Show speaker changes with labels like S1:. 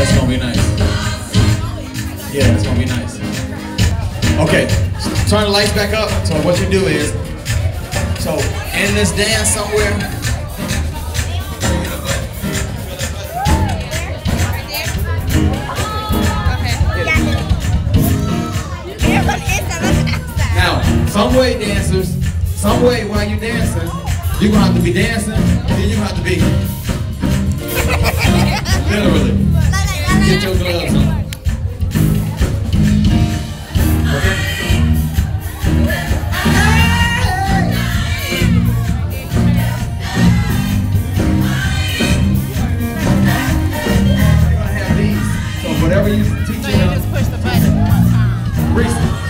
S1: that's gonna be nice. Yeah, that's gonna be nice. Okay, turn the lights back up. So what you do is, so in this dance somewhere, Now, some way dancers, some way while you're dancing, you're gonna have to be dancing, then you have to be Reese.